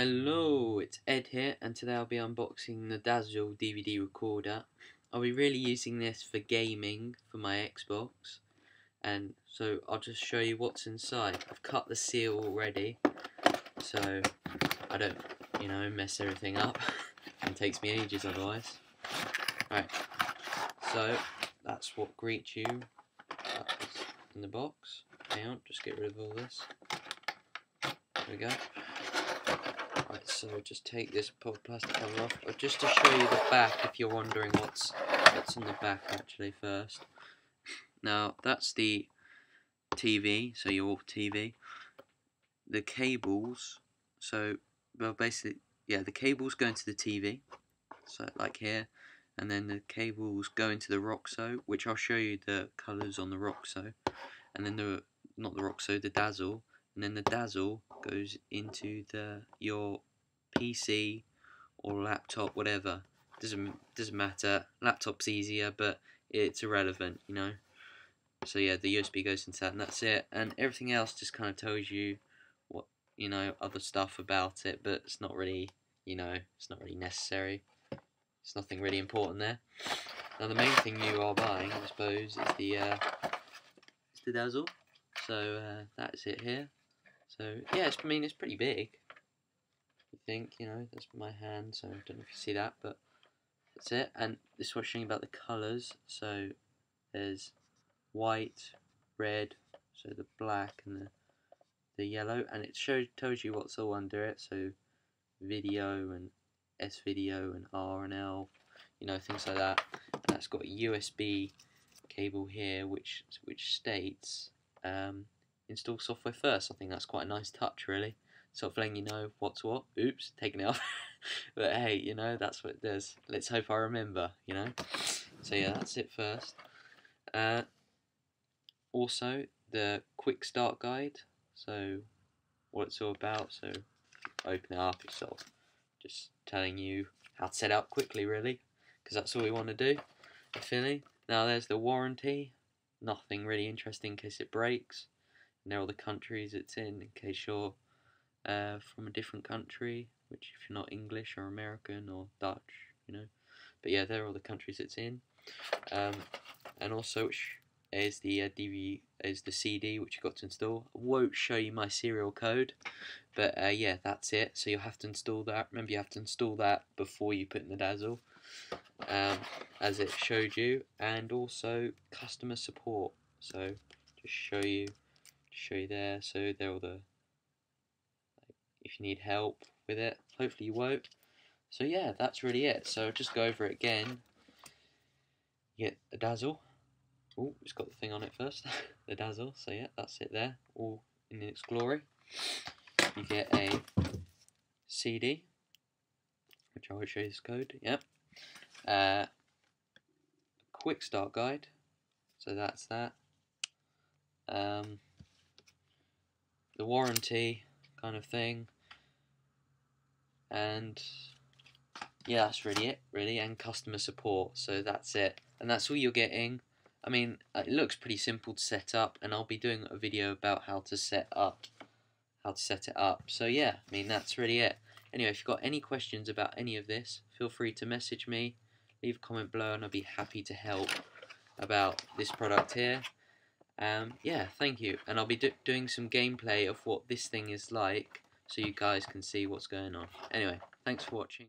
Hello, it's Ed here, and today I'll be unboxing the Dazzle DVD recorder. I'll be really using this for gaming for my Xbox, and so I'll just show you what's inside. I've cut the seal already, so I don't, you know, mess everything up. it takes me ages otherwise. Right, so that's what greets you in the box. Hang on, just get rid of all this. There we go. So just take this plastic cover off, or just to show you the back if you're wondering what's what's on the back actually first. Now that's the TV, so your TV. The cables, so well basically yeah the cables go into the TV, so like here, and then the cables go into the Roxo, which I'll show you the colours on the Roxo, and then the not the Roxo, the Dazzle, and then the dazzle goes into the your PC or laptop, whatever. Doesn't doesn't matter. Laptop's easier, but it's irrelevant, you know. So yeah, the USB goes into that, and that's it. And everything else just kind of tells you what you know, other stuff about it, but it's not really, you know, it's not really necessary. It's nothing really important there. Now the main thing you are buying, I suppose, is the uh, the dazzle. So uh, that's it here. So yeah, I mean it's pretty big. Think you know that's my hand, so I don't know if you see that, but that's it. And this was showing about the colours. So there's white, red, so the black and the the yellow, and it shows tells you what's all under it. So video and S video and R and L, you know things like that. And that's got a USB cable here, which which states. Um, install software first. I think that's quite a nice touch, really. Sort of letting you know what's what. Oops, taking it off. but hey, you know, that's what does. Let's hope I remember, you know. So yeah, that's it first. Uh, also, the quick start guide. So, what it's all about. So, open it up, of just telling you how to set up quickly, really. Because that's all we want to do, feeling. Now, there's the warranty. Nothing really interesting in case it breaks And know all the countries it's in in case you're uh, from a different country, which if you're not English or American or Dutch, you know. But yeah, there are all the countries it's in. Um, and also, which is the uh, DV is the CD which you've got to install. I won't show you my serial code, but uh, yeah, that's it. So you'll have to install that. Remember, you have to install that before you put in the Dazzle, um, as it showed you, and also customer support. So just show you show you there. So they're all the if you need help with it. Hopefully you won't. So yeah, that's really it. So just go over it again. Get a dazzle. Oh, it's got the thing on it first. the dazzle. So yeah, that's it there. All in its glory. You get a CD, which I will show you this code. Yep. Uh, quick start guide. So that's that. Um, the warranty kind of thing. And yeah, that's really it, really, and customer support. So that's it, and that's all you're getting. I mean, uh, it looks pretty simple to set up, and I'll be doing a video about how to set up, how to set it up. So yeah, I mean that's really it. Anyway, if you've got any questions about any of this, feel free to message me, leave a comment below, and I'll be happy to help about this product here. Um, yeah, thank you. And I'll be do doing some gameplay of what this thing is like so you guys can see what's going on. Anyway, thanks for watching.